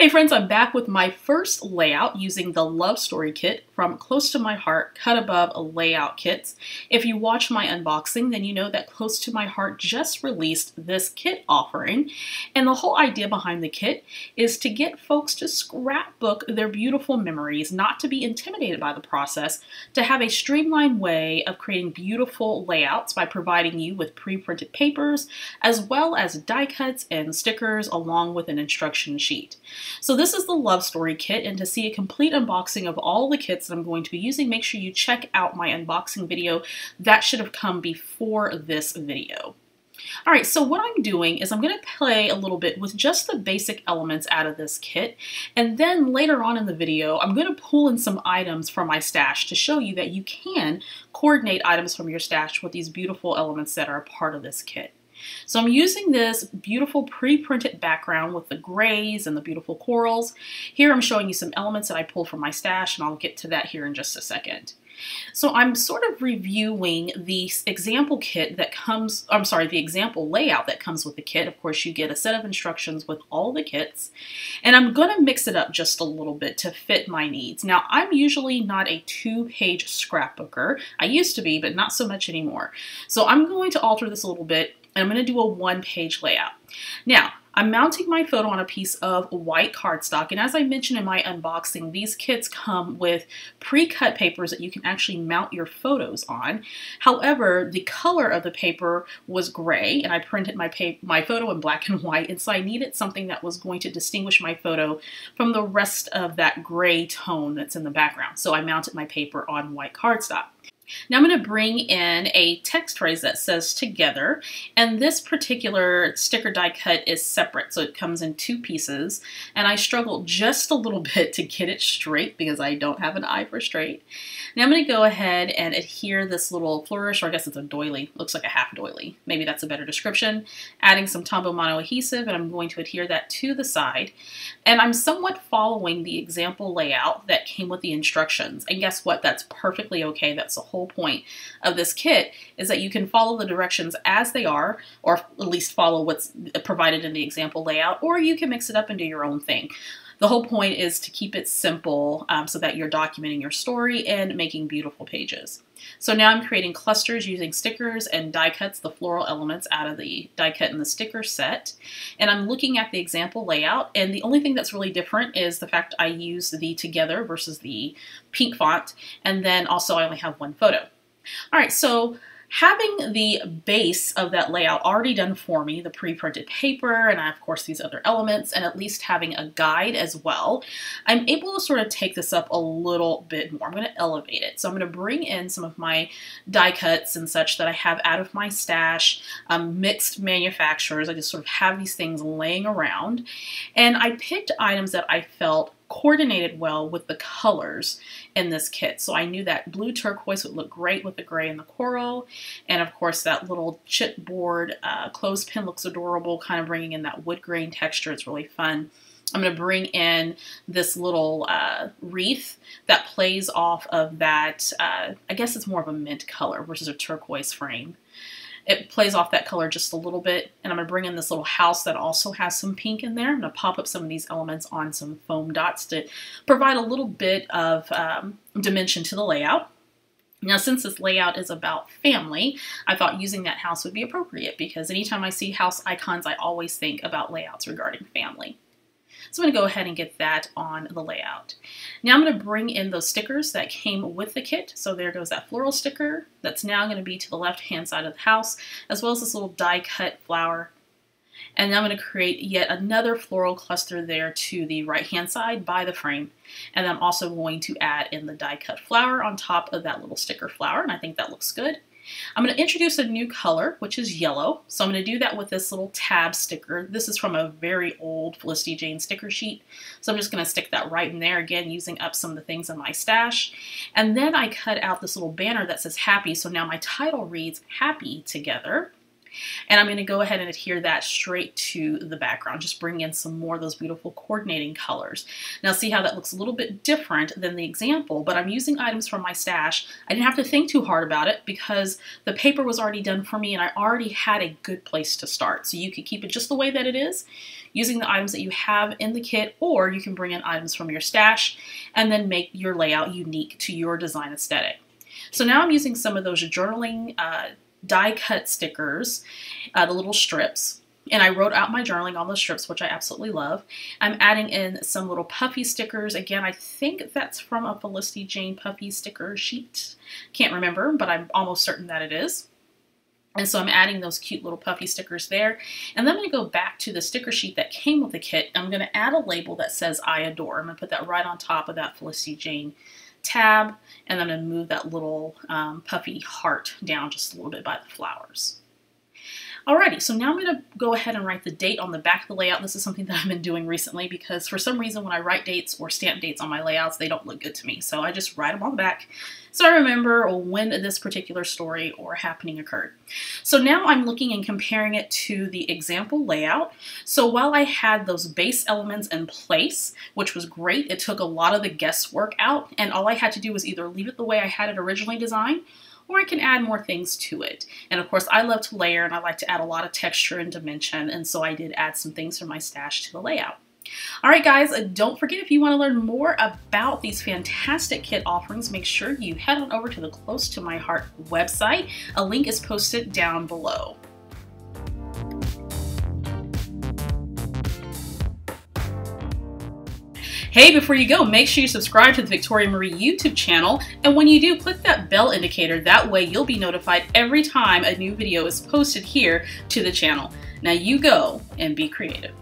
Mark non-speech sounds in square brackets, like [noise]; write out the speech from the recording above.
Hey friends, I'm back with my first layout using the Love Story kit from Close to My Heart Cut Above Layout Kits. If you watch my unboxing, then you know that Close to My Heart just released this kit offering. And the whole idea behind the kit is to get folks to scrapbook their beautiful memories, not to be intimidated by the process, to have a streamlined way of creating beautiful layouts by providing you with pre-printed papers, as well as die cuts and stickers along with an instruction sheet. So this is the Love Story kit, and to see a complete unboxing of all the kits that I'm going to be using, make sure you check out my unboxing video. That should have come before this video. All right, so what I'm doing is I'm going to play a little bit with just the basic elements out of this kit, and then later on in the video, I'm going to pull in some items from my stash to show you that you can coordinate items from your stash with these beautiful elements that are a part of this kit. So I'm using this beautiful pre-printed background with the grays and the beautiful corals. Here I'm showing you some elements that I pulled from my stash and I'll get to that here in just a second. So I'm sort of reviewing the example kit that comes, I'm sorry, the example layout that comes with the kit. Of course, you get a set of instructions with all the kits, and I'm going to mix it up just a little bit to fit my needs. Now, I'm usually not a two-page scrapbooker. I used to be, but not so much anymore. So I'm going to alter this a little bit and I'm going to do a one page layout. Now, I'm mounting my photo on a piece of white cardstock, and as I mentioned in my unboxing, these kits come with pre-cut papers that you can actually mount your photos on. However, the color of the paper was gray, and I printed my, my photo in black and white, and so I needed something that was going to distinguish my photo from the rest of that gray tone that's in the background. So I mounted my paper on white cardstock. Now I'm going to bring in a text phrase that says together, and this particular sticker die cut is separate, so it comes in two pieces, and I struggled just a little [laughs] bit to get it straight because I don't have an eye for straight. Now I'm going to go ahead and adhere this little flourish, or I guess it's a doily, looks like a half doily, maybe that's a better description, adding some Tombow Mono adhesive, and I'm going to adhere that to the side, and I'm somewhat following the example layout that came with the instructions, and guess what, that's perfectly okay, that's the whole whole point of this kit is that you can follow the directions as they are, or at least follow what's provided in the example layout, or you can mix it up and do your own thing. The whole point is to keep it simple um, so that you're documenting your story and making beautiful pages. So now I'm creating clusters using stickers and die cuts, the floral elements out of the die cut and the sticker set. And I'm looking at the example layout, and the only thing that's really different is the fact I use the together versus the pink font, and then also I only have one photo. All right, so having the base of that layout already done for me, the pre-printed paper, and I, of course these other elements, and at least having a guide as well, I'm able to sort of take this up a little bit more. I'm going to elevate it. So I'm going to bring in some of my die cuts and such that I have out of my stash, um, mixed manufacturers. I just sort of have these things laying around. And I picked items that I felt coordinated well with the colors in this kit. So I knew that blue turquoise would look great with the gray and the coral. And of course that little chipboard uh, clothespin looks adorable, kind of bringing in that wood grain texture. It's really fun. I'm going to bring in this little uh, wreath that plays off of that, uh, I guess it's more of a mint color versus a turquoise frame. It plays off that color just a little bit. And I'm going to bring in this little house that also has some pink in there. I'm going to pop up some of these elements on some foam dots to provide a little bit of um, dimension to the layout. Now, since this layout is about family, I thought using that house would be appropriate because anytime I see house icons, I always think about layouts regarding family. So I'm going to go ahead and get that on the layout. Now I'm going to bring in those stickers that came with the kit. So there goes that floral sticker that's now going to be to the left hand side of the house, as well as this little die cut flower. And I'm going to create yet another floral cluster there to the right hand side by the frame. And I'm also going to add in the die cut flower on top of that little sticker flower, and I think that looks good. I'm going to introduce a new color, which is yellow. So I'm going to do that with this little tab sticker. This is from a very old Felicity Jane sticker sheet. So I'm just going to stick that right in there, again, using up some of the things in my stash. And then I cut out this little banner that says happy. So now my title reads happy together. And I'm going to go ahead and adhere that straight to the background, just bring in some more of those beautiful coordinating colors. Now see how that looks a little bit different than the example, but I'm using items from my stash. I didn't have to think too hard about it because the paper was already done for me and I already had a good place to start. So you could keep it just the way that it is. using the items that you have in the kit, or you can bring in items from your stash and then make your layout unique to your design aesthetic. So now I'm using some of those journaling uh, die cut stickers, uh, the little strips, and I wrote out my journaling on the strips, which I absolutely love. I'm adding in some little puffy stickers. Again, I think that's from a Felicity Jane puffy sticker sheet. Can't remember, but I'm almost certain that it is. And so I'm adding those cute little puffy stickers there. And then I'm going to go back to the sticker sheet that came with the kit. I'm going to add a label that says I adore. I'm going to put that right on top of that Felicity Jane tab. And I'm going to move that little um, puffy heart down just a little bit by the flowers. Alrighty, so now I'm going to go ahead and write the date on the back of the layout. This is something [laughs] that I've been doing recently because for some reason when I write dates or stamp dates on my layouts, they don't look good to me. So I just write them on the back so I remember when this particular story or happening occurred. So now I'm looking and comparing it to the example layout. So while I had those base elements in place, which was great, it took a lot of the guesswork out and all I had to do was either leave it the way I had it originally designed or I can add more things to it. And of course, I love to layer and I like to add a lot of texture and dimension, and so I did add some things from my stash to the layout. All right, guys, don't forget if you want to learn more about these fantastic kit offerings, make sure you head on over to the Close to My Heart website. A link is posted down below. Hey, before you go, make sure you subscribe to the Victoria Marie YouTube channel, and when you do, click that bell indicator. That way you'll be notified every time a new video is posted here to the channel. Now you go and be creative.